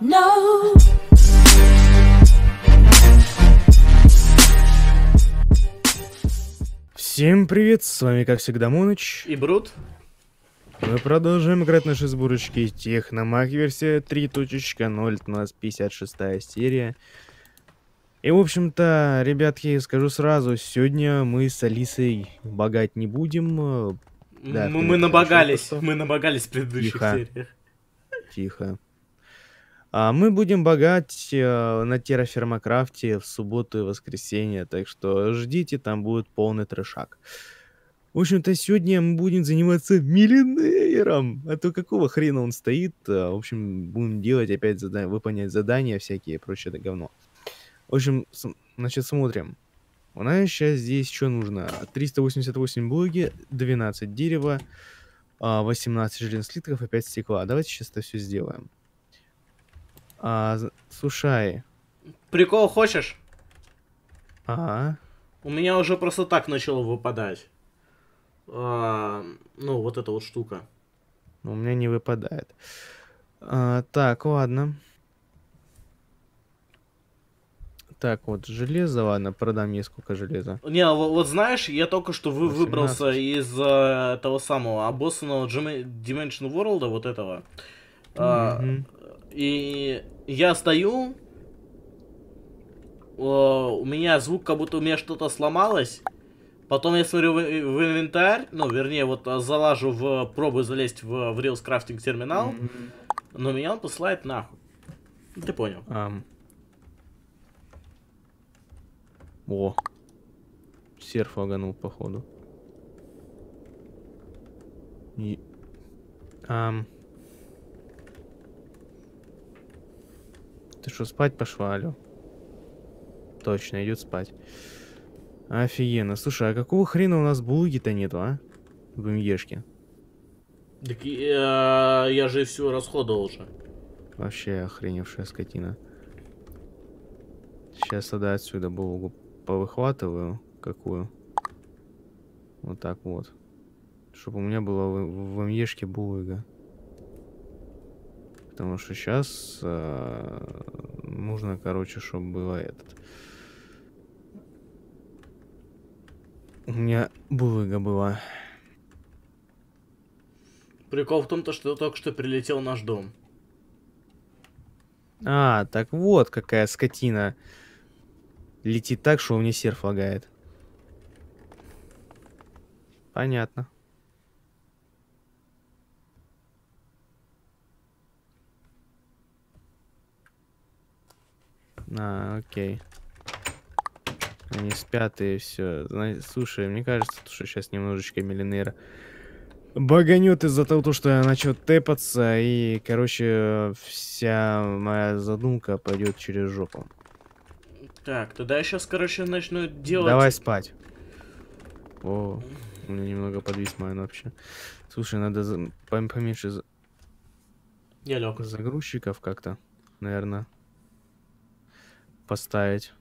No. Всем привет, с вами как всегда Моныч. И Брут? Мы продолжаем играть наши сборочки Техномаг версия 3.0, у нас 56 серия. И, в общем-то, ребятки, скажу сразу, сегодня мы с Алисой богать не будем. Да, мы, мы набогались, мы набогались в предыдущих Тихо. сериях. Тихо. А мы будем богать э, на террафермокрафте в субботу и воскресенье, так что ждите, там будет полный трешак. В общем-то, сегодня мы будем заниматься миллионером. А то какого хрена он стоит? А, В общем, будем делать опять задания, выполнять задания всякие прочее это говно. В общем, значит, смотрим. У нас сейчас здесь что нужно? 388 блоги, 12 дерева, а, 18 железных слитков и 5 стекла. Давайте сейчас это все сделаем. А, слушай, Прикол хочешь? а, У меня уже просто так начало выпадать. А, ну, вот эта вот штука. ну, у меня не выпадает. А, так, ладно. Так, вот, железо, ладно, продам мне сколько железа. Не, во- вот, знаешь, я только что вы, 18. выбрался из э, того самого обоссанного Dimension World, вот этого. А, Мгм. И я стою, о, у меня звук, как будто у меня что-то сломалось. Потом я смотрю в, в инвентарь, ну, вернее, вот а, залажу в пробую залезть в, в Reels Crafting терминал, Мгм. но меня он посылает нахуй. Ты понял. Ам. О. Серф ваганул, походу. И... Ам. Ты что, спать пошла, алё? Точно, идет спать. Офигенно. Слушай, а какого хрена у нас булыги-то нету, а? В МЕшке. Так я, я же все расходовал уже. Вообще охреневшая скотина. Сейчас тогда отсюда булгу повыхватываю. Какую? Вот так вот. Чтобы у меня была в, в МЕшке булыга. Потому что сейчас нужно, короче, чтобы было этот. У меня булыга была. Прикол в том, то, что только что прилетел наш дом. А, так вот какая скотина. Летит так, что у меня серф лагает. Понятно. А, окей. Они спят и все. Слушай, мне кажется, что сейчас немножечко миллионера баганет из-за того, что я начал тэпаться, и, короче, вся моя задумка пойдет через жопу. Так, тогда я сейчас, короче, начну делать... Давай спать. О, у меня немного подвис майн вообще. Слушай, надо за- пом- поменьше Я лег. загрузчиков как-то, наверное, поставить.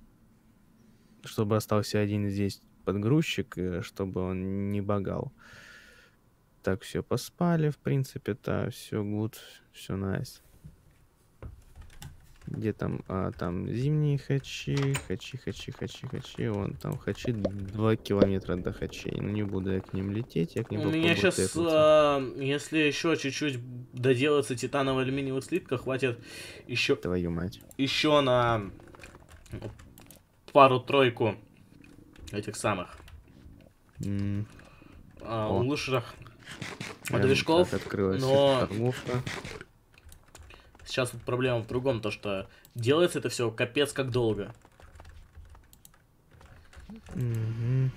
Чтобы остался один здесь подгрузчик, э, чтобы он не багал. Так, все, поспали, в принципе-то, все гуд, все найс. Где там, а, там зимние хачи, хачи, хачи, хачи, хачи, вон там хачи 2 километра до хачей. Ну не буду я к ним лететь, я к ним У меня сейчас, тэпнуться. если еще чуть-чуть доделается титаново-алюминиевых слитков, хватит еще, Твою мать. еще на пару-тройку этих самых М, а, О. лучших движков, но торговка. сейчас вот проблема в другом, то что делается это все капец как долго. Мгм.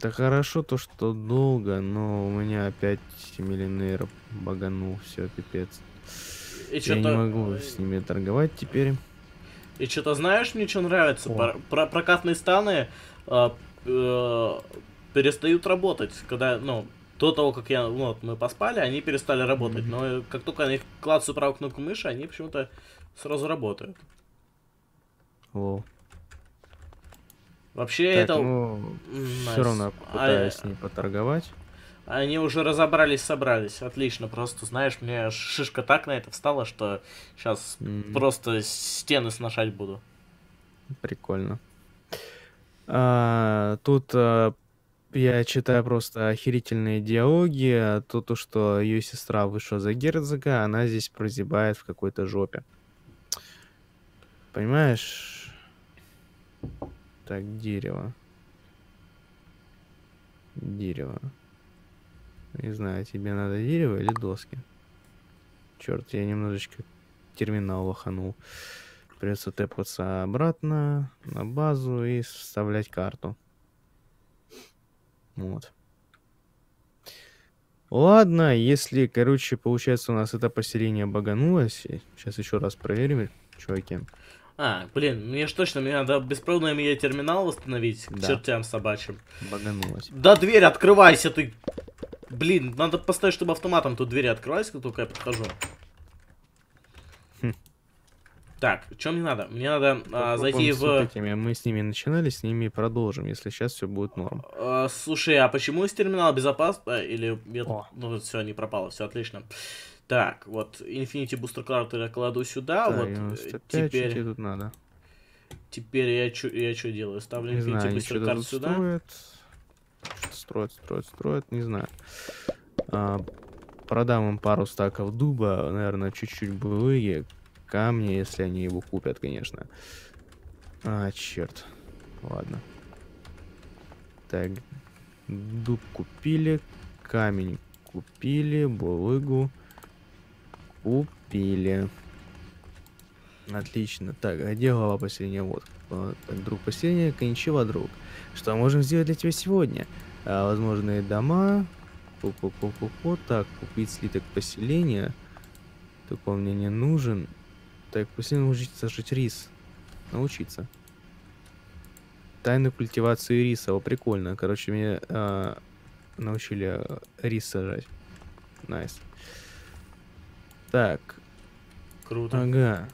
Да хорошо то, что долго, но у меня опять миллионер баганул, все, пипец. И Я не могу с ними торговать теперь. и что-то знаешь, мне что нравится. Про- про- прокатные станы а, э, перестают работать, когда, ну, до того, как я, ну, вот мы поспали, они перестали работать, Мгм. но как только я их клацаю правую кнопку мыши, они почему-то сразу работают. Лол. Вообще Так, это... ну, м, все nice. равно А, пытаюсь э, с ней поторговать. Они уже разобрались, собрались. Отлично, просто, знаешь, мне шишка так на это встала, что сейчас М, просто стены сношать буду. Прикольно. А, тут а, я читаю просто охерительные диалоги. а То, то, что ее сестра вышла за герцога, она здесь прозябает в какой-то жопе. Понимаешь? Так, дерево. Дерево. Не знаю, тебе надо дерево или доски? Черт, я немножечко терминал лоханул. Придется тэпаться обратно на базу и вставлять карту. Вот. Ладно, если, короче, получается, у нас это поселение баганулось. Сейчас еще раз проверим, чуваки. А, блин, мне ж точно, мне надо беспроводной мне терминал восстановить к Да. чертям собачьим. Баганулось. Да дверь открывайся ты! Блин, надо поставить, чтобы автоматом тут двери открывались, как только я подхожу. Хм. Так, что мне надо? Мне надо а, зайти в... этими. Мы с ними начинали, с ними продолжим, если сейчас все будет норм. А, слушай, а почему из терминала безопасно? Или нет? О. Ну, все, не пропало, все отлично. Так, вот, Infinity Booster Card я кладу сюда, Так, вот, 95, э, тебе теперь, тут надо? теперь я что я чё делаю? Ставлю Не Infinity знаю, Booster Card сюда. строят. Строят, строят, строят, не знаю. А, продам им пару стаков дуба, наверное, чуть-чуть булыги, камни, если они его купят, конечно. А, черт. Ладно. Так, дуб купили, камень купили, булыгу купили. Отлично. Так, а где глава поселения? Вот. Друг поселения, кончила, друг. Что можем сделать для тебя сегодня? А, возможные дома. Пу-пу-пу-пу-пу. Так, купить слиток поселения. Он мне не нужен. Так, поселение научиться жить рис. Научиться. Тайны культивации риса. О, прикольно. Короче, меня а, научили рис сажать. Nice. Так, Круто. Ага.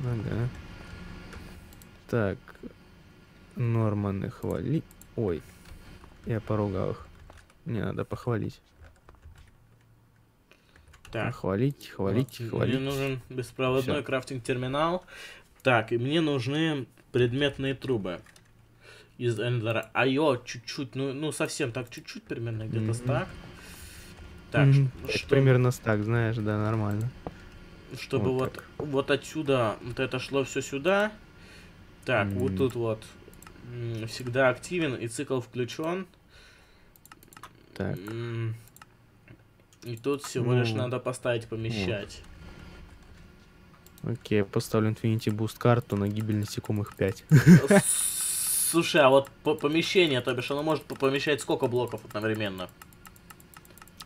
Ага. Так. Норманы хвали. Ой. Я поругал их. Мне надо похвалить. Так. Похвалить, хвалить, Вот, хвалить. Мне нужен беспроводной Всё. crafting-терминал. Так, и мне нужны предметные трубы из Эндера. А ё, чуть-чуть, ну, ну совсем так, чуть-чуть примерно, где-то Мгм. так. Так, Так, что- примерно с так, знаешь, да, нормально. чтобы вот вот, так. вот отсюда, вот это шло все сюда. Так, вот М. тут вот всегда активен и цикл включен. Так. И тут всего лишь Ну, надо поставить помещать. Окей, поставлю Infinity Boost карту на гибель насекомых 5. С- Слушай, а вот по- помещение, то бишь, оно может по- помещать сколько блоков одновременно?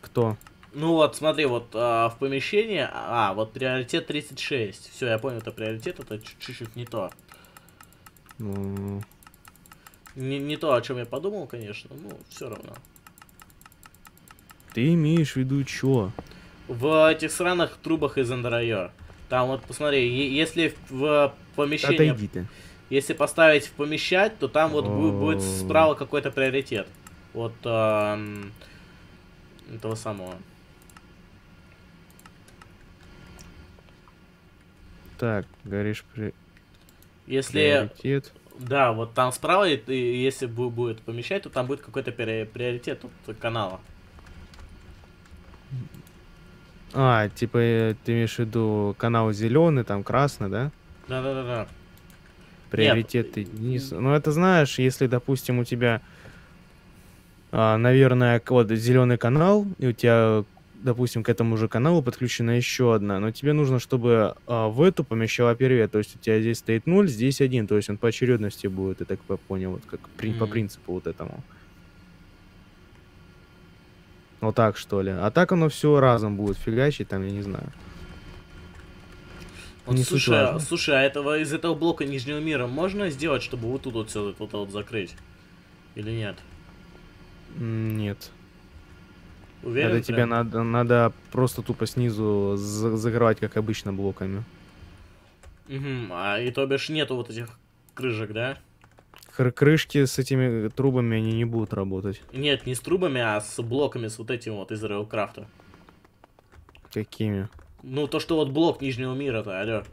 Кто? Ну вот, смотри, вот а, в помещении, а, вот приоритет 36. Все, я понял, это приоритет, это чуть- чуть-чуть не то. Ну, Не, не то, о чем я подумал, конечно, ну, все равно. Ты имеешь в виду чё? В этих сраных трубах из Эндерайо. Там вот, посмотри, если в- помещение, Отойди ты. если поставить в помещать, то там вот бу- будет О. справа какой-то приоритет. Вот ам, этого самого. Так, говоришь, при... Если, приоритет. да, вот там справа, и, и если бу- будет помещать, то там будет какой-то приори- приоритет от канала. А, типа, э, ты имеешь в виду канал зеленый, там красный, да? Да-да-да-да. Приоритет единиц. Ну, это знаешь, если, допустим, у тебя, а, наверное, вот зеленый канал, и у тебя, допустим, к этому же каналу подключена еще одна, но тебе нужно, чтобы а, в эту помещала первее. То есть у тебя здесь стоит 0, здесь 1. То есть он по очередности будет, я так понял, вот как при- по Мгм. принципу вот этому. Вот так, что ли. А так оно все разом будет фигачить, там, я не знаю. Вот, Не слушай, а- слушай, а этого из этого блока нижнего мира можно сделать, чтобы вот тут вот все вот, это вот закрыть? Или нет? Нет. Уверен? Это тебе надо, надо просто тупо снизу за- закрывать, как обычно, блоками. Мгм, А и то бишь нету вот этих крыжек, да? Кр- крышки с этими трубами, они не будут работать. Нет, не с трубами, а с блоками, с вот этим вот из Рейлкрафта. Какими? Ну, то, что вот блок Нижнего мира-то, алё.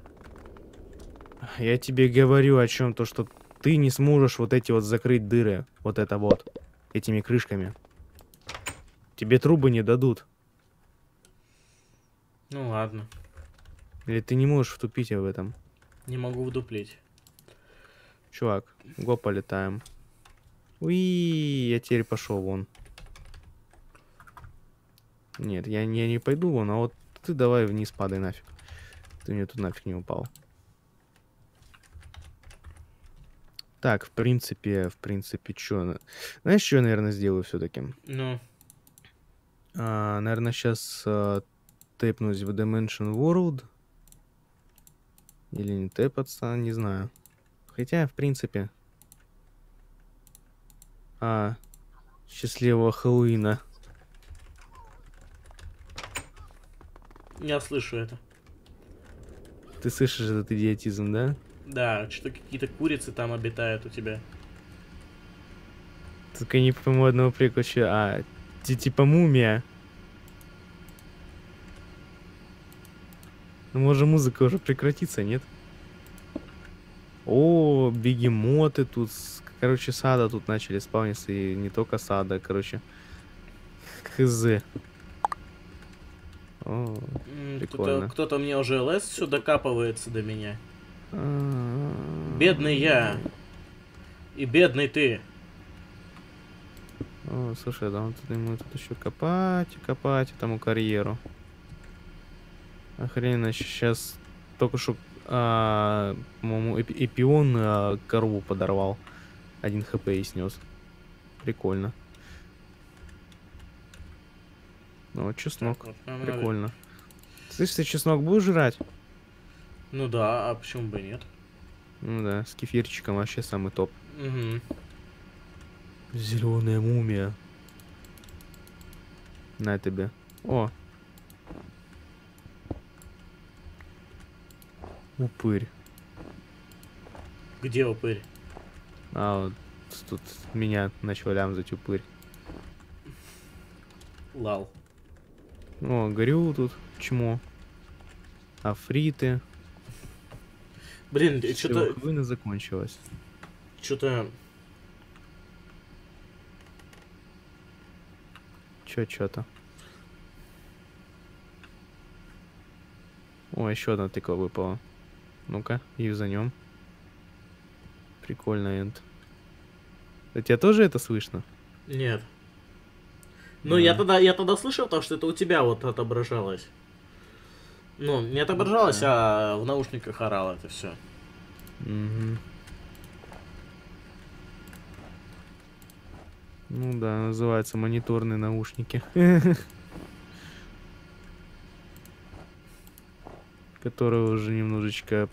Я тебе говорю о чем то, что ты не сможешь вот эти вот закрыть дыры, вот это вот, этими крышками. Тебе трубы не дадут. Ну ладно, Или ты не можешь втупить в этом. не могу вдуплить. Чувак, го полетаем. Уи, я теперь пошел вон. Нет, я, я не пойду вон, а вот ты давай вниз падай нафиг. Ты мне тут нафиг не упал. Так, в принципе, в принципе, что? Знаешь, что я, наверное, сделаю все-таки? Ну, А, наверное, сейчас тэпнусь в Dimension World. Или не тэпаться, не знаю. Хотя, в принципе... А, счастливого Хэллоуина. я слышу это. Ты слышишь этот идиотизм, да? Да, что какие-то курицы там обитают у тебя. Только не пойму одного прикольча. А, ти- типа мумия. Ну, может, музыка уже прекратится, нет? О, бегемоты тут. Короче, сада тут начали спавниться. И не только сада, короче. Хз. О, Прикольно. Кто-то, мне уже ЛС все докапывается до меня. Бедный я. И бедный ты. О, слушай, да, он тут ему тут еще копать и копать этому карьеру. Охрененно, сейчас только что, а, по-моему, эпи- Эпион а, корову подорвал. Один хп и снес. Прикольно. Ну, вот чеснок. Так вот, Прикольно. Слышь, ты чеснок будешь жрать? Ну да, а почему бы и нет? Ну да, с кефирчиком вообще самый топ. Угу. Зеленая мумия. На тебе. О. Упырь. Где упырь? А вот тут меня начал лямзать упырь. Лал. О, горю тут. Чмо. Африты. Блин, что-то... хвойна закончилась. Что-то... Чё, чё-то. О, еще одна тыква выпала. Ну-ка, юзанем. Прикольно, Энд. У тебя тоже это слышно? Нет. Ну, Да. я тогда, я тогда слышал, то, что это у тебя вот отображалось. Ну, не отображалось, а в наушниках орало это все. Мгм. Ну да, называется мониторные наушники. Которые уже немножечко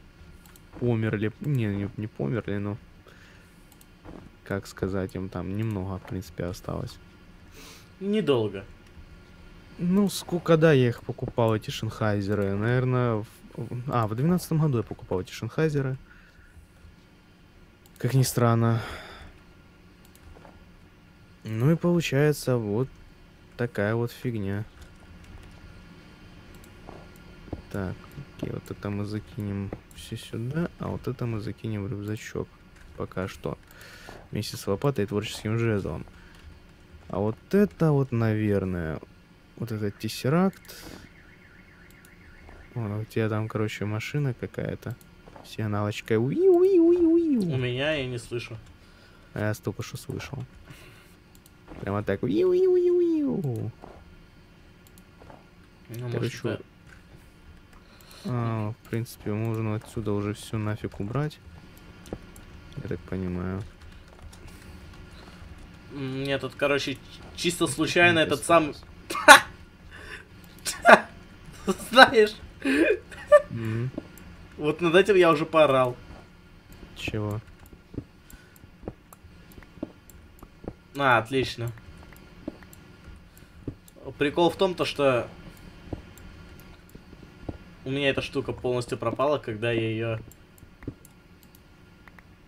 померли. Не, не, не померли, но... Как сказать, им там немного, в принципе, осталось. Недолго. Ну, сколько, да, я их покупал, эти Шенхайзеры. Наверное, в... в- а, в двенадцатом году я покупал эти Шенхайзеры. Как ни странно. Ну и получается вот такая вот фигня. Так, окей, вот это мы закинем все сюда, а вот это мы закинем в рюкзачок. Пока что. Вместе с лопатой и творческим жезлом. А вот это вот, наверное, вот этот тессеракт. О, у тебя там, короче, машина какая-то. Сигналочка. У Уи-уи-уи-уи. меня я не слышу. А я только что слышал. Прямо так. Ну, может, Короче, это- А, в принципе, можно отсюда уже все нафиг убрать. Я так понимаю. Мне тут, короче, чисто случайно Нет, этот сам... Знаешь, вот над этим я уже поорал. Чего? А, отлично. Прикол в том, то, что у меня эта штука полностью пропала, когда я ее...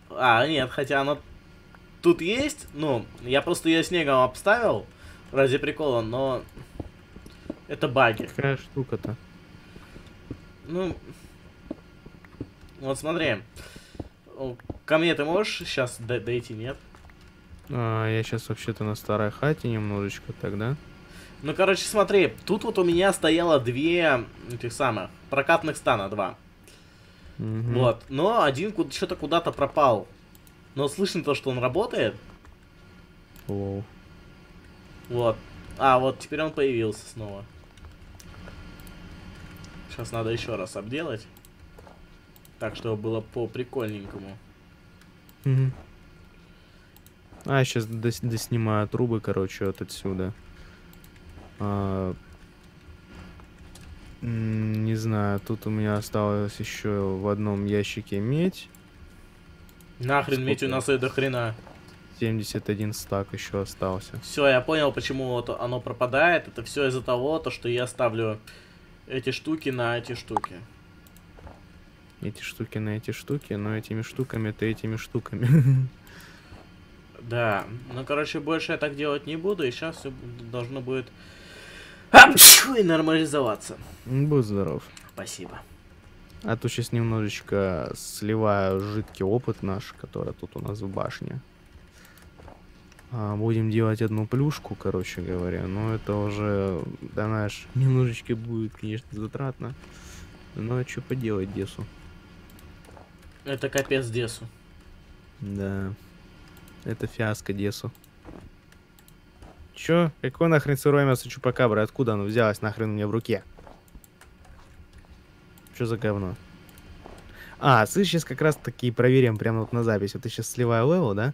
А, нет, хотя она тут есть, ну, я просто ее снегом обставил ради прикола, но это баги. Какая штука-то? Ну, вот смотри. Ко мне ты можешь сейчас дойти, нет? А, я сейчас вообще-то на старой хате немножечко тогда. Ну, короче, смотри, тут вот у меня стояло две этих самых прокатных стана, два. Угу. Вот, но один что-то куда-то пропал. Но слышно то, что он работает. Воу. Вот. А, вот теперь он появился снова. Сейчас надо еще раз обделать. Так, чтобы было по прикольненькому. Угу. А, сейчас дос доснимаю трубы, короче, вот отсюда. А, не знаю, тут у меня осталось еще в одном ящике медь. Нахрен Сколько? медь у нас и до хрена. 71 стак еще остался. Все, я понял, почему вот оно пропадает. Это все из-за того, то, что я ставлю эти штуки на эти штуки. Эти штуки на эти штуки, но этими штуками-то этими штуками. Да, ну, короче, больше я так делать не буду, и сейчас все должно будет и нормализоваться. Будь здоров. Спасибо. А то сейчас немножечко сливаю жидкий опыт наш, который тут у нас в башне. А, будем делать одну плюшку, короче говоря. Но это уже, да, знаешь, немножечко будет, конечно, затратно. Но что поделать Десу? Это капец Десу. Да. Это фиаско Десу. Чё? Какое нахрен сырое мясо чупакабры? Откуда оно взялось нахрен у меня в руке? Что за говно? А, слышь, сейчас как раз таки проверим прямо вот на запись. Вот ты сейчас сливаю level, да?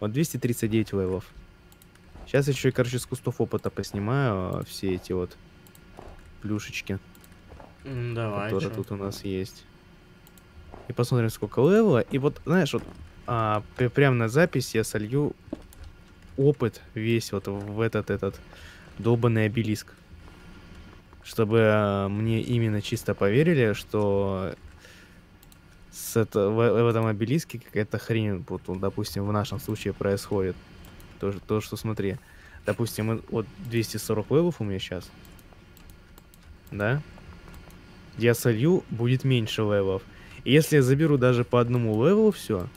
Вот 239 левелов. Сейчас еще, короче, с кустов опыта поснимаю а, все эти вот плюшечки. Давай. Которые тут у нас есть. И посмотрим, сколько левела. И вот, знаешь, вот а, прямо на запись я солью опыт весь вот в этот, этот долбанный обелиск. Чтобы а, мне именно чисто поверили, что с это, в, в этом обелиске какая-то хрень, вот, допустим, в нашем случае происходит. То, то что смотри, допустим, вот 240 левелов у меня сейчас, да? Я солью, будет меньше левелов. И если я заберу даже по одному левелу все,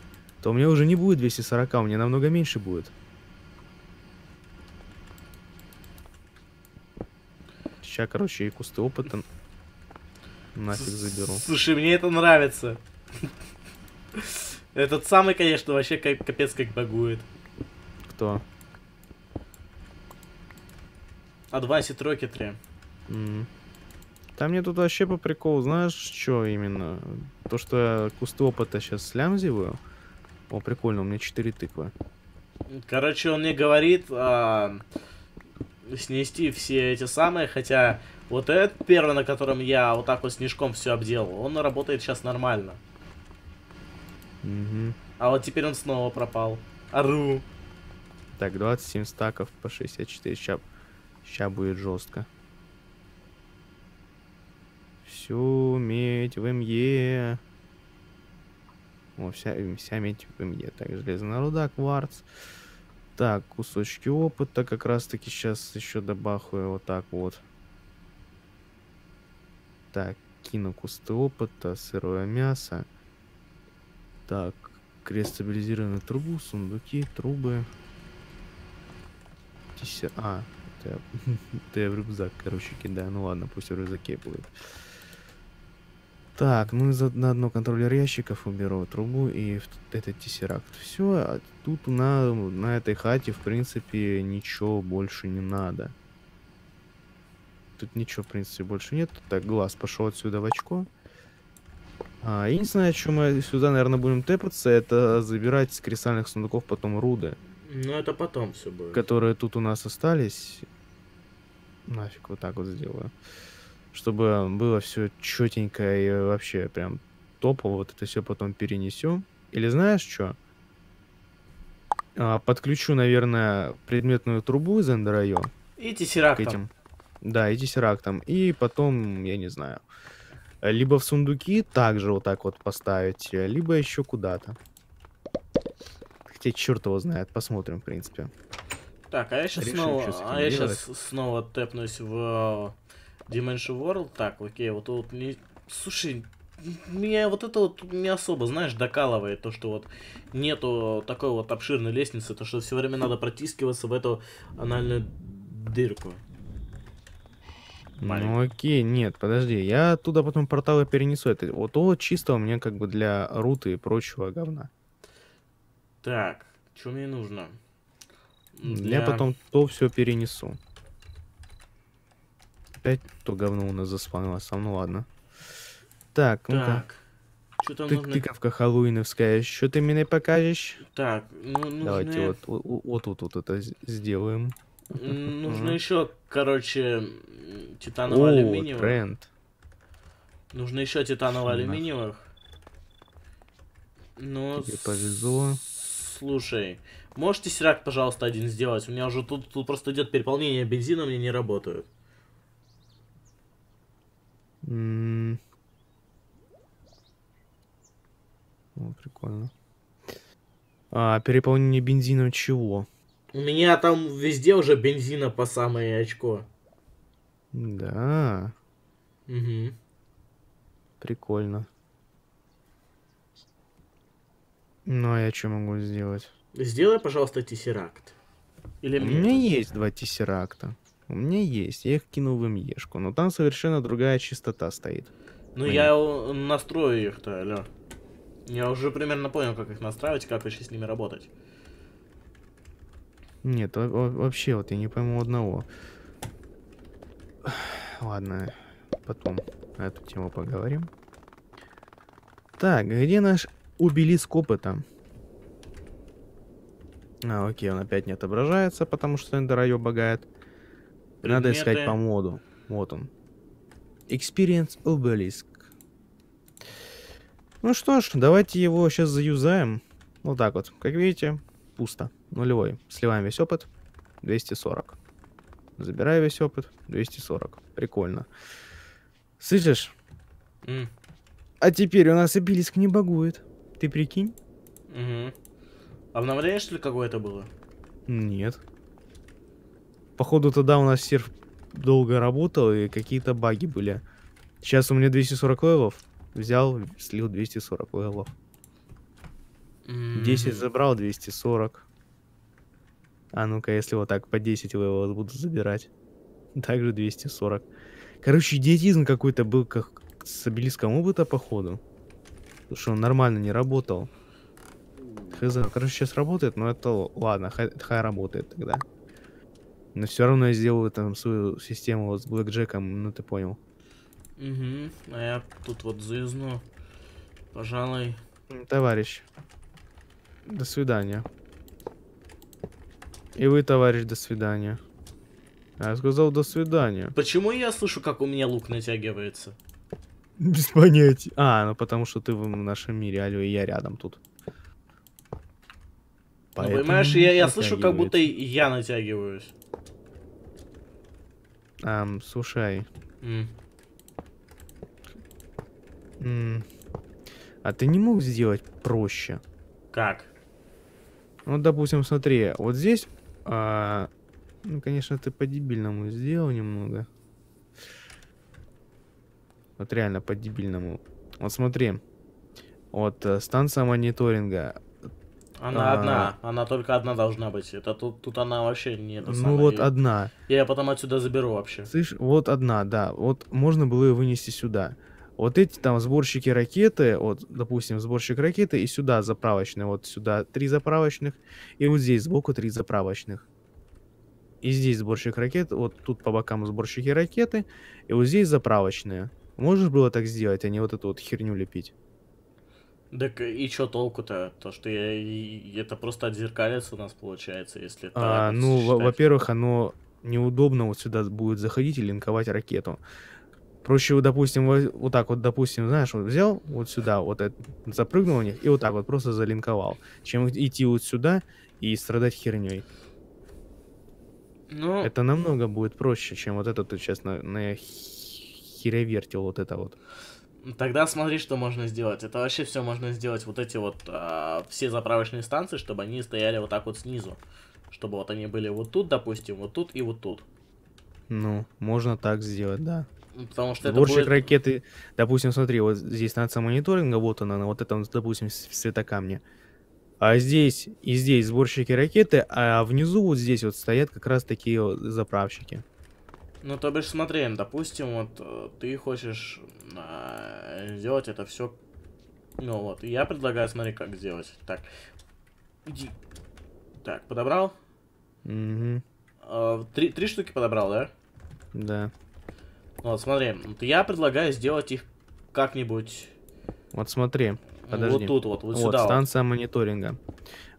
то у меня уже не будет 240, у меня намного меньше будет. Сейчас, короче, и кусты опыта нафиг заберу. Слушай, мне это нравится. Этот самый, конечно, вообще капец как багует. Кто? Advanced Rocketry. Mm. Там мне тут вообще по приколу, знаешь, что именно? То, что я кусты опыта сейчас слямзиваю. О, прикольно, у меня 4 тыквы. Короче, он мне говорит а, снести все эти самые, хотя вот этот первый, на котором я вот так вот снежком все обделал, он работает сейчас нормально. Угу. А вот теперь он снова пропал. Ару. Так, 27 стаков по 64. Сейчас, сейчас будет жестко. Всю медь в МЕ. О, вся, вся медь в МЕ. Так, железная руда, кварц. Так, кусочки опыта как раз таки сейчас еще добахаю вот так вот. Так, кину кусты опыта, сырое мясо. Так, крест стабилизированную трубу, сундуки, трубы. А, это, это я в рюкзак, короче, кидаю. Ну ладно, пусть в рюкзаке будет. Так, ну за, на одно контроллер ящиков уберу трубу и этот тессеракт. Все, а тут на, на этой хате, в принципе, ничего больше не надо. Тут ничего, в принципе, больше нет. Так, глаз пошел отсюда в очко. А, единственное, о чем мы сюда, наверное, будем тэпаться, это забирать с кристальных сундуков потом руды. Ну, это потом все будет. Которые тут у нас остались. Нафиг, вот так вот сделаю. Чтобы было все четенько и вообще прям топово. Вот это все потом перенесем. Или знаешь что? А, подключу, наверное, предметную трубу из Эндерайо. И тессерактом. Да, и тессерактом. И потом, я не знаю, либо в сундуки также вот так вот поставить, либо еще куда-то. Хотя черт его знает, посмотрим, в принципе. Так, а я сейчас Решим, снова, этим а я делать. сейчас снова тэпнусь в Dimension World. Так, окей, вот тут не... Слушай, меня вот это вот не особо, знаешь, докалывает, то, что вот нету такой вот обширной лестницы, то, что все время надо протискиваться в эту анальную дырку. Маленькую. Ну окей, нет, подожди, я оттуда потом порталы перенесу. Это вот то чисто у меня как бы для руты и прочего говна. Так, что мне нужно? Я потом то все перенесу. Опять то говно у нас заспавнилось, ну ладно. Так, ну-ка. Так, что-то Ты, нужно... тыковка хэллоуиновская, что ты мне покажешь? Так, ну, нужно... Давайте вот, вот, вот вот это сделаем. Нужно еще, короче, м, О, титаново-алюминиевых. тренд. Нужно еще титаново-алюминиевых. Ну, Тебе повезло. Слушай, можете сирак, пожалуйста, один сделать? У меня уже тут, тут просто идет переполнение бензина, мне не работают. Прикольно. А, переполнение бензином чего? У меня там везде уже бензина по самое очко. Да, Угу. прикольно. Ну, а я что могу сделать? Сделай, пожалуйста, тессеракт. Или У меня есть два тессеракта. У меня есть, я их кинул в МЕшку, но там совершенно другая частота стоит. Ну, Понятно. я настрою их-то, алё. Я уже примерно понял, как их настраивать как вообще с ними работать. Нет, во- во- вообще вот я не пойму одного. Ладно, потом на эту тему поговорим. Так, где наш убелиск опыта? А, окей, он опять не отображается, потому что Эндер ее багает. Надо искать по моду. Вот он. Experience Obelisk. Ну что ж, давайте его сейчас заюзаем. Вот так вот. Как видите, пусто. Нулевой. Сливаем весь опыт. 240. Забираю весь опыт. 240. Прикольно. Слышишь? М, А теперь у нас обелиск не багует. Ты прикинь? мгм. Обновление, что ли, какое-то было? Нет. Походу тогда у нас серв долго работал и какие-то баги были. Сейчас у меня 240 левелов. Взял, слил 240 левелов. 10 М, забрал, 240. А ну-ка, если вот так по 10 левелов буду забирать. Также 240. Короче, идиотизм какой-то был как с обелиском опыта, походу. Потому что он нормально не работал. Хз, короче, сейчас работает, но это ладно, хай, хай работает тогда. Но все равно я сделаю там свою систему вот с блэкджеком, ну ты понял. Мгм. А я тут вот заюзну. Пожалуй. Товарищ, до свидания. И вы, товарищ, до свидания. А Я сказал до свидания. Почему я слышу, как у меня лук натягивается? Без понятия. А, ну потому что ты в нашем мире, алло, и я рядом тут. Ну, Поэтому понимаешь, я, я слышу, как будто я натягиваюсь. Ам, слушай, М. м, а ты не мог сделать проще? Как? Ну, допустим, смотри, вот здесь, а, ну, конечно, ты по-дебильному сделал немного. Вот реально по-дебильному. Вот смотри, вот э, станция мониторинга. Она А. одна. Она только одна должна быть. Это тут, тут она вообще не это ну самое. вот Я- одна. Я ее потом отсюда заберу вообще. Слышь, вот одна, да. Вот можно было ее вынести сюда. Вот эти там сборщики ракеты, вот, допустим, сборщик ракеты, и сюда заправочные, вот сюда три заправочных, и вот здесь сбоку три заправочных. И здесь сборщик ракет, вот тут по бокам сборщики ракеты, и вот здесь заправочные. Можешь было так сделать, а не вот эту вот херню лепить? Так и чё толку-то? То, что я, это просто отзеркалится у нас получается, если так А, вот ну, во-первых, оно неудобно вот сюда будет заходить и линковать ракету. Проще, допустим, во- вот так вот, допустим, знаешь, вот взял вот сюда, вот это, запрыгнул в них и вот так вот просто залинковал, чем идти вот сюда и страдать херней. Ну, Это намного будет проще, чем вот это ты сейчас на, на херовертил вот это вот. Тогда смотри, что можно сделать. Это вообще все можно сделать, вот эти вот, а, все заправочные станции, чтобы они стояли вот так вот снизу. Чтобы вот они были вот тут, допустим, вот тут и вот тут. Ну, можно так сделать, да. Потому что Сборщик это будет... ракеты, допустим, смотри, вот здесь станция мониторинга, вот она, на вот этом, допустим, светокамне. А здесь и здесь сборщики ракеты, а внизу вот здесь вот стоят как раз такие вот заправщики. Ну, то бишь, смотри, допустим, вот э, ты хочешь а, сделать это все. Ну вот, я предлагаю, смотри, как сделать. Так. Иди. Так, подобрал? Угу, Э, три, три штуки подобрал, да? да. Вот, смотри, вот я предлагаю сделать их как-нибудь Вот смотри, Подожди. вот тут вот, вот, вот, сюда. вот. станция мониторинга.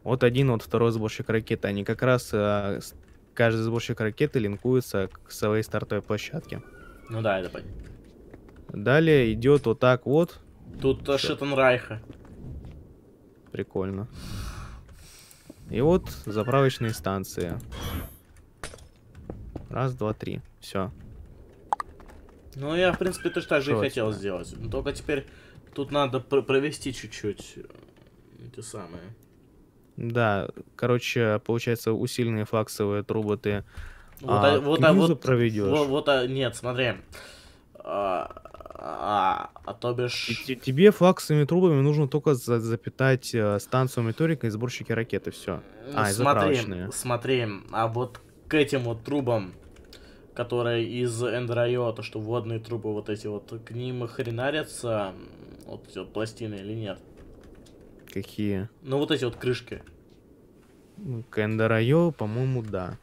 Вот один, вот второй сборщик ракеты. Они как раз, с- каждый сборщик ракеты линкуется к своей стартовой площадке. Ну да, это понятно. Далее идет вот так вот. Тут э. Шиттенрайха. Прикольно. И вот заправочные станции. Раз, два, три. Все. Ну, я, в принципе, точно так же и Что хотел сделать. Но только теперь тут надо пр- провести чуть-чуть э, эти самые. Да, короче, получается, усиленные флаксовые трубы ты Вот, а, а, вот, а, вот, проведешь. вот, вот, а, нет, смотри. А, а, а то И бишь... те- тебе флаксовыми трубами нужно только за- запитать э, станцию мониторинга и сборщики ракеты. Все. А, и смотри, смотри, а вот к этим вот трубам, которые из Эндерайо, то что водные трубы вот эти вот, к ним хренарятся вот эти вот пластины или нет? Какие? Ну вот эти вот крышки. Ну, Кендарайо, по-моему, да.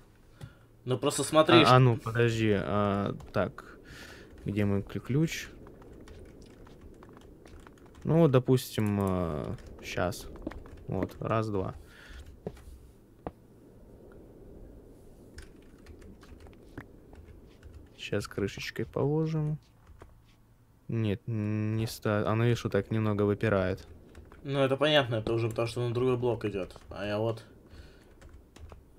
Ну просто смотри, А, а, ну, подожди. а, так, где мой клю- ключ? Ну, допустим, сейчас. Вот, раз, два. Сейчас крышечкой положим. Нет, не ста... Оно, видишь, вот так немного выпирает. Ну, это понятно, это уже потому, что на другой блок идет. А я вот...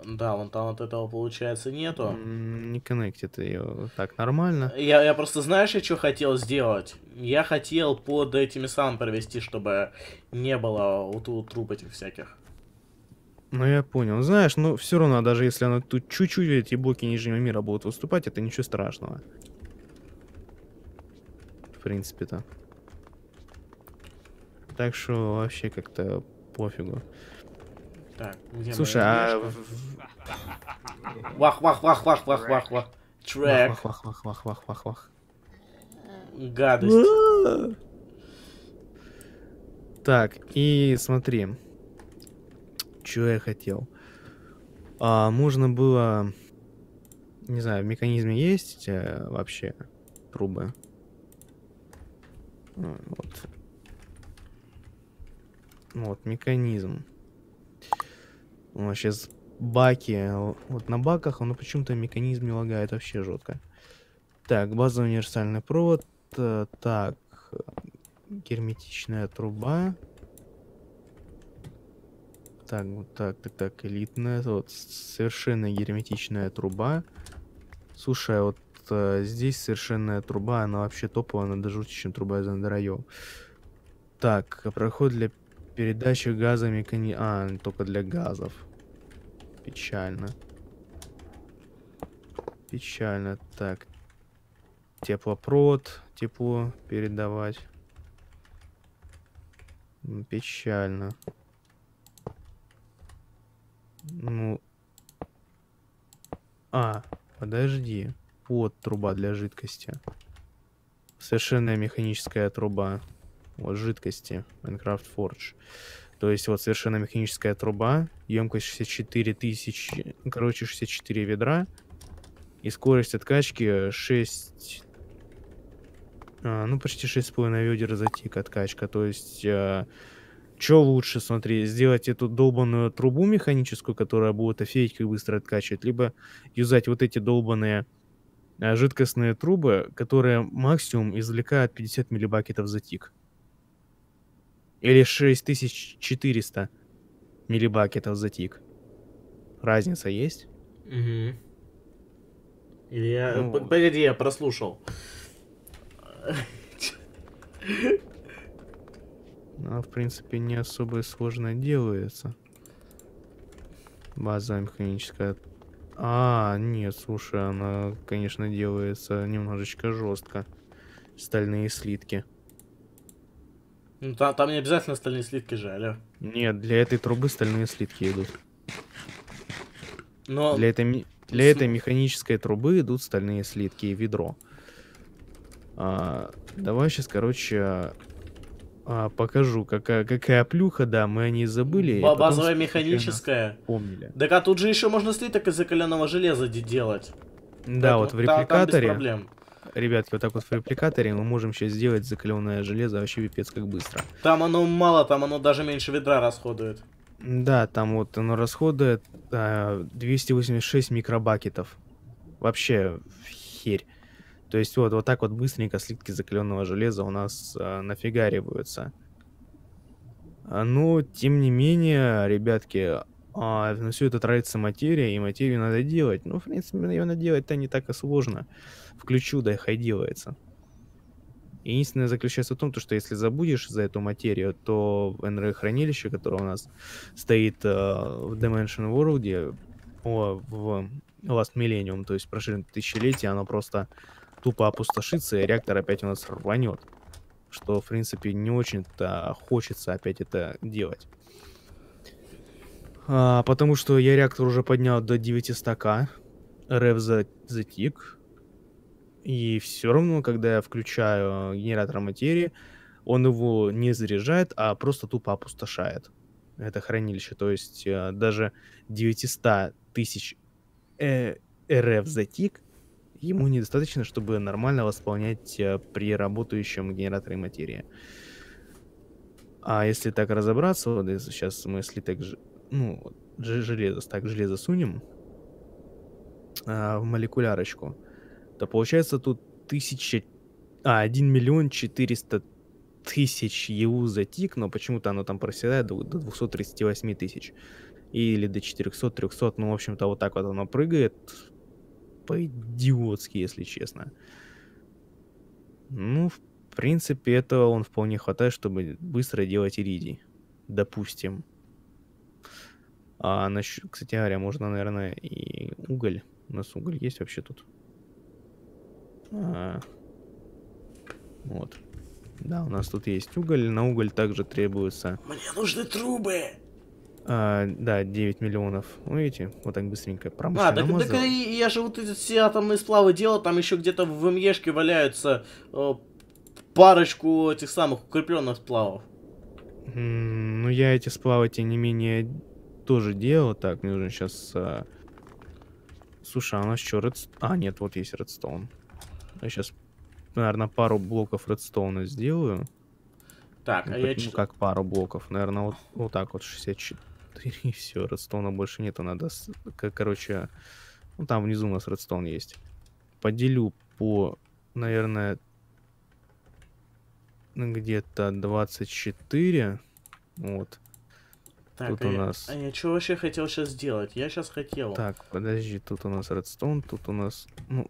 Да, вон там вот этого получается нету. Не коннектит ее так нормально. Я, я просто, знаешь, я что хотел сделать? Я хотел под этими самыми провести, чтобы не было вот тут труб этих всяких. Ну, я понял. Знаешь, ну, все равно, даже если она тут чуть-чуть эти блоки нижнего мира будут выступать, это ничего страшного. В принципе-то. Так что вообще как-то пофигу. Так, где Слушай, а... Вах, вах, вах, вах, вах, вах, вах. Трек, Вах, вах, вах, вах, вах, вах, вах. гадость. Так, и смотри. Что я хотел? А, можно было... Не знаю, в механизме есть э, вообще трубы? А, Вот. Вот, механизм. сейчас баки. Вот на баках, оно почему-то механизм не лагает вообще жестко. Так, базовый универсальный провод. э, Так, герметичная труба. Так, вот так, так, так, элитная, вот совершенно герметичная труба. Слушай, а вот э, здесь совершенная труба, она вообще топовая, она даже лучше, чем труба из Андерайо. Так, проход для передачи газа механи... А, только для газов. Печально. Печально. Так. Теплопровод, тепло передавать. Печально. Ну. А, подожди. Вот труба для жидкости. Совершенная механическая труба. Вот жидкости. Minecraft Forge. То есть вот совершенно механическая труба. Емкость 64 тысячи. Короче, 64 ведра. И скорость откачки 6... а, ну, почти 6,5 ведер за тик откачка. То есть... что лучше, смотри, сделать эту долбанную трубу механическую, которая будет офигеть как быстро откачивать, либо юзать вот эти долбанные а, жидкостные трубы, которые максимум извлекают 50 миллибакетов за тик. Или 6400 миллибакетов за тик. Разница есть? Мгм. Или я... Ну. Погоди, я прослушал. она, в принципе, не особо сложно делается. Базовая механическая. А, нет, слушай, она, конечно, делается немножечко жестко. Стальные слитки. Ну, там, там не обязательно стальные слитки же, алё. Нет, для этой трубы стальные слитки идут. Но... Для этой, для этой механической трубы идут стальные слитки и ведро. А, давай сейчас, короче, а, покажу, какая, какая плюха, да, мы о ней забыли. Ба базовая механическая. Помнили. Так а тут же еще можно слиток из закаленного железа делать. Да, Поэтому вот в репликаторе. Там, там Ребятки, вот так вот в репликаторе мы можем сейчас сделать закаленное железо вообще пипец как быстро. Там оно мало, там оно даже меньше ведра расходует. Да, там вот оно расходует а, 286 микробакетов. Вообще херь. То есть вот, вот так вот быстренько слитки закаленного железа у нас а, нафигариваются. А, но, тем не менее, ребятки, а, на все это тратится материя, и материю надо делать. Ну, в принципе, ее надо делать-то не так и сложно. Включу, да хай делается. Единственное заключается в том, что если забудешь за эту материю, то NR-хранилище, которое у нас стоит э, в Dimension World, о, в Last Millennium, то есть прошедшем тысячелетии, оно просто тупо опустошится, и реактор опять у нас рванет. Что, в принципе, не очень-то хочется опять это делать. А, потому что я реактор уже поднял до 900к, РФ затик, и все равно, когда я включаю генератор материи, он его не заряжает, а просто тупо опустошает. Это хранилище. То есть э, даже 900 тысяч э, РФ затик ему недостаточно, чтобы нормально восполнять э, при работающем генераторе материи. А если так разобраться, вот сейчас мы слиток, ну, железо, так железо сунем а, в молекулярочку, то получается тут тысяча... А, 1 миллион 400 тысяч ЕУ за тик, но почему-то оно там проседает до, до 238 тысяч. Или до 400-300, ну, в общем-то, вот так вот оно прыгает по-идиотски, если честно. Ну, в принципе, этого он вполне хватает, чтобы быстро делать иридий. Допустим. А насчет, кстати говоря, можно, наверное, и уголь. У нас уголь есть вообще тут? А, вот. Да, у нас тут есть уголь. На уголь также требуется... Мне нужны трубы! А, да, 9 миллионов. Ну, видите, вот так быстренько промышленно А, так, так я же вот эти все атомные сплавы делал, там еще где-то в МЕшке валяются э, парочку этих самых укрепленных сплавов. Mm, ну, я эти сплавы, тем не менее, тоже делал. Так, мне нужно сейчас... А... Слушай, а у нас что, редстоун? А, нет, вот есть редстоун. Я сейчас, наверное, пару блоков редстоуна сделаю. Так, ну, а я... Ну, как пару блоков. Наверное, вот, вот так вот 64 и все, редстоуна больше нету, надо, короче, ну там внизу у нас редстоун есть. Поделю по, наверное, где-то 24, вот. Так, тут а у я, нас... А я что вообще хотел сейчас сделать? Я сейчас хотел... Так, подожди, тут у нас редстоун, тут у нас, ну,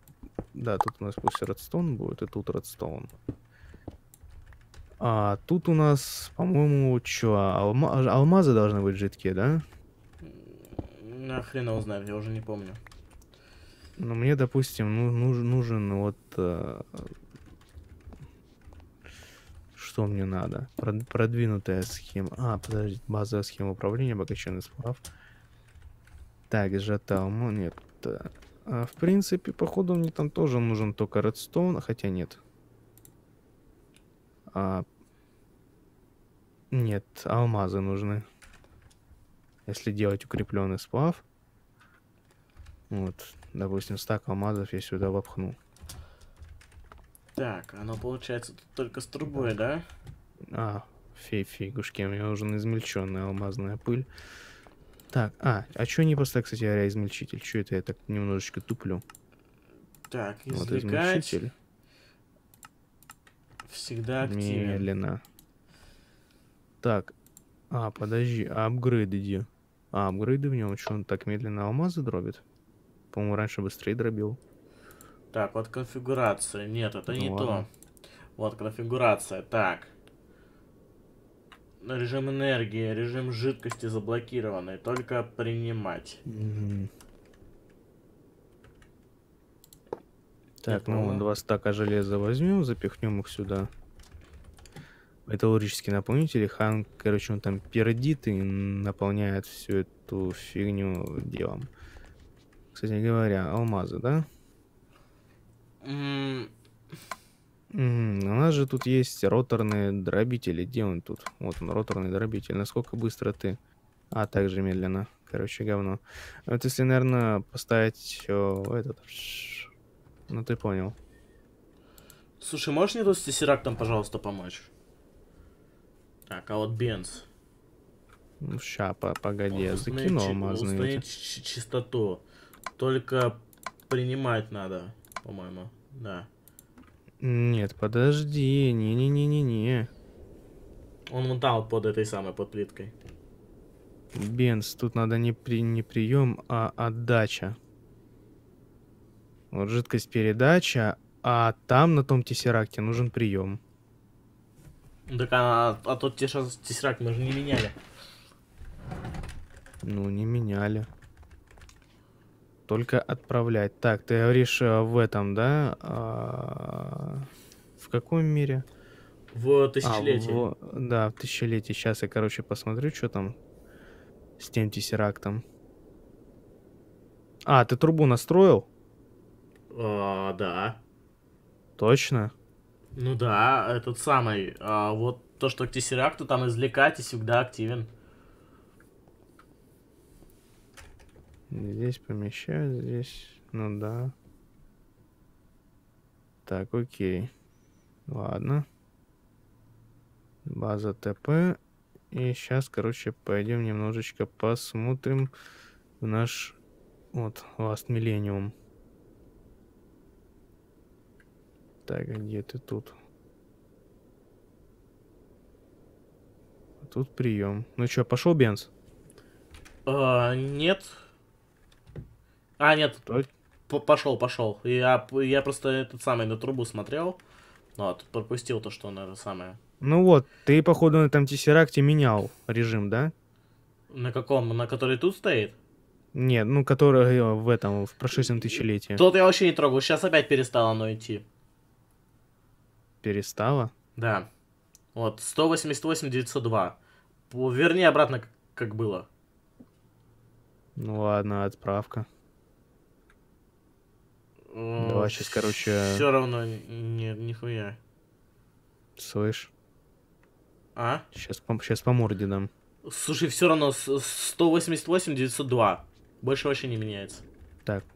да, тут у нас пусть редстоун будет, и тут редстоун. А тут у нас, по-моему, что, алма алмазы должны быть жидкие, да? На хрена узнать, я уже не помню. Ну, мне, допустим, ну, нужен, нужен вот... Э, что мне надо? Продвинутая схема. А, подожди, базовая схема управления, обогащенный сплав. Так, сжатая алма, нет. А, в принципе, походу, мне там тоже нужен только редстоун, хотя нет. А... Нет, алмазы нужны. Если делать укрепленный сплав. Вот, допустим, стак алмазов я сюда вопхну. Так, оно получается тут только с трубой, да? А, фей фигушки, мне нужен измельченная алмазная пыль. Так, а, а что не просто, кстати говоря, измельчитель? Что это я так немножечко туплю? Так, извлекать. Вот измельчитель. Всегда активен. Медленно. Так. А, подожди, а апгрейды где? А, апгрейды в нем, что он так медленно алмазы дробит? По-моему, раньше быстрее дробил. Так, вот конфигурация. Нет, это ну, не ладно. то. Вот конфигурация. Так. режим энергии, режим жидкости заблокированный. Только принимать. Мгм. Так, ну понял. два стака железа возьмем, запихнем их сюда. Металлургический наполнитель. Хан, короче, он там пердит и наполняет всю эту фигню делом. Кстати говоря, алмазы, да? У нас же тут есть роторные дробители. Где он тут? Вот он, роторный дробитель. Насколько быстро ты? А, так же медленно. Короче, говно. Вот если, наверное, поставить о, этот... Ну, ты понял. Слушай, можешь мне тут с тессерактом, пожалуйста, помочь? Так, а вот Бенз. Ну, ща, по- погоди, я Установить закину алмазные установить чи- чистоту. Только принимать надо, по-моему. Да. Нет, подожди, не-не-не-не-не. Он вон там вот под этой самой, под плиткой. Бенз, тут надо не, при, не прием, а отдача. Вот жидкость передача, а там на том тессеракте нужен прием. Так, а, а тот тесс- тессеракт мы же не меняли. Ну, не меняли. Только отправлять. Так, ты говоришь э, в этом, да? А, В каком мире? В А, тысячелетии. в- да, в тысячелетии. Сейчас я, короче, посмотрю, что там с тем тессерактом. А, ты трубу настроил? А, да. Точно? Ну да, этот самый. а, вот то, что к тессеракту там извлекать и всегда активен. Здесь помещаю, здесь... Ну да. Так, окей. Ладно. База ТП. И сейчас, короче, пойдем немножечко посмотрим в наш... Вот, Last Millennium. Так, где ты тут? Тут прием. Ну что, пошел Бенз? А, нет. А, нет, пошел, пошел. Я, я просто этот самый на трубу смотрел. Вот, пропустил то, что он это самое. Ну вот, ты, походу, на этом тессеракте менял режим, да? На каком? На который тут стоит? Нет, ну, который э, в этом, в прошедшем тысячелетии. Тот я вообще не трогал. Сейчас опять перестало оно идти. Перестала? Да. Вот, 188 902. По- Верни обратно, как было. Ну ладно, отправка. Давай щас, короче- Все равно не, нихуя. Слышь, А? сейчас сейчас по морде дам. Слушай, все равно с- 188 902. Больше вообще не меняется. Так,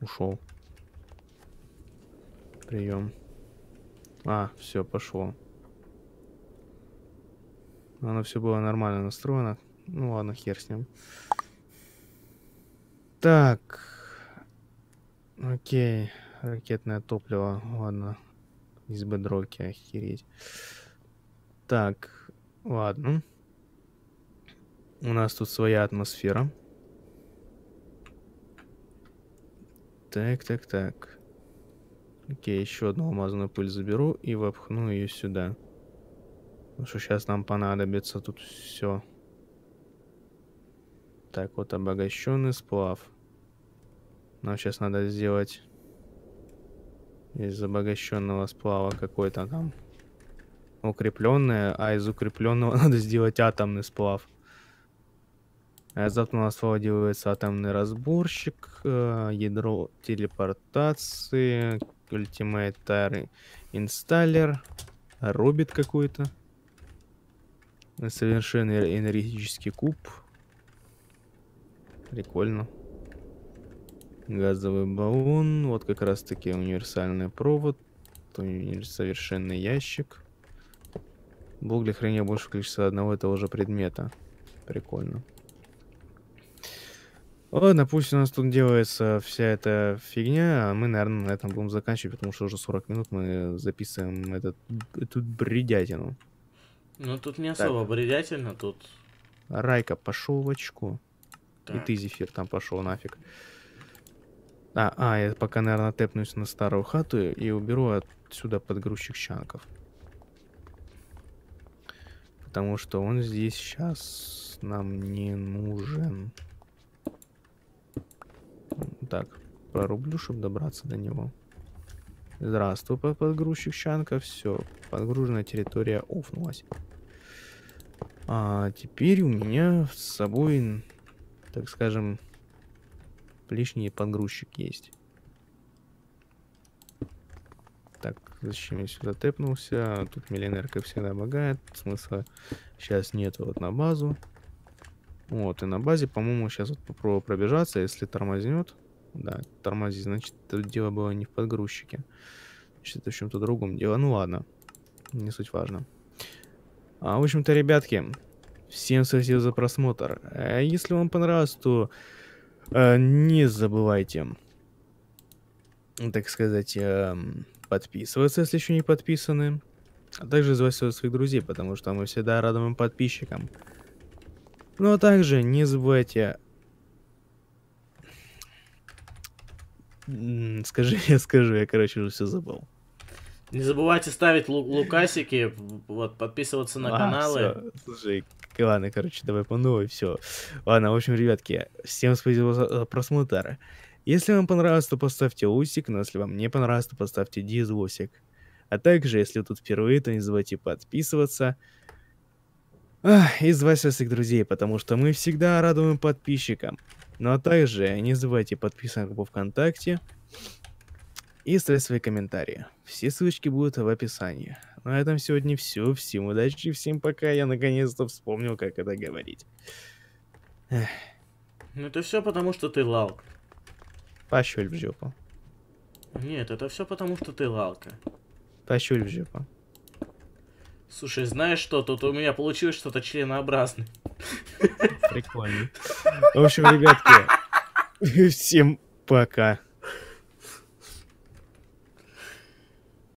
ушел. Прием. А, все, пошло. Оно все было нормально настроено. Ну ладно, хер с ним. Так. Окей. Ракетное топливо. Ладно. Из бедроки, охереть. Так, ладно. У нас тут своя атмосфера. Так, так, так. Окей, еще одну алмазную пыль заберу и вопхну ее сюда. Потому что сейчас нам понадобится тут все. Так, вот обогащенный сплав. Нам сейчас надо сделать из обогащенного сплава какой-то там укрепленное, а из укрепленного надо сделать атомный сплав. А у нас сплава делается атомный разборщик, э, ядро телепортации, Ultimate Tire инсталлер, робит какой-то, совершенный энергетический куб. Прикольно. Газовый баллон, вот как раз таки универсальный провод, совершенный ящик. Блок для хранения большего количества одного и того же предмета. Прикольно. Ладно, пусть у нас тут делается вся эта фигня, а мы, наверное, на этом будем заканчивать, потому что уже 40 минут мы записываем этот, эту бредятину. Ну, тут не особо бредятельно, тут... Райка, пошел в очко. И Так. ты, Зефир, там пошел нафиг. А, а, я пока, наверное, тэпнусь на старую хату и уберу отсюда подгрузчик чанков. Потому что он здесь сейчас нам не нужен. Так, прорублю, чтобы добраться до него. Здравствуй, подгрузчик Щанка. Все, подгруженная территория офнулась. А теперь у меня с собой, так скажем, лишний подгрузчик есть. Так, зачем я сюда тэпнулся? Тут миллионер, как всегда, багает. Смысла сейчас нет вот на базу. Вот, и на базе, по-моему, сейчас вот попробую пробежаться. Если тормознет, да, тормози, значит, это дело было не в подгрузчике. Значит, это в чем-то другом дело. Ну ладно, не суть важно. А, в общем-то, ребятки, всем спасибо за просмотр. А если вам понравилось, то э, не забывайте, так сказать, э, подписываться, если еще не подписаны. А также звать своих друзей, потому что мы всегда радуем подписчикам. Ну а также не забывайте... Скажи, я скажу, я, короче, уже все забыл. Не забывайте ставить лу лукасики, вот, подписываться на а, каналы. Всё. Слушай, ладно, короче, давай по новой, все. Ладно, в общем, ребятки, всем спасибо за просмотр. Если вам понравилось, то поставьте усик, но если вам не понравилось, то поставьте дизлосик. А также, если тут впервые, то не забывайте подписываться. Ах, и звать своих друзей, потому что мы всегда радуем подписчикам. Ну а также не забывайте подписываться по ВКонтакте, и ставить свои комментарии. Все ссылочки будут в описании. На этом сегодня все. Всем удачи, всем пока. Я наконец-то вспомнил, как это говорить. Эх. Ну это все потому, что ты лалка. Пощель в жопу. Нет, это все потому, что ты лалка. Пощель в жопу. Слушай, знаешь что, тут у меня получилось что-то членообразное. Прикольно. В общем, ребятки, всем пока.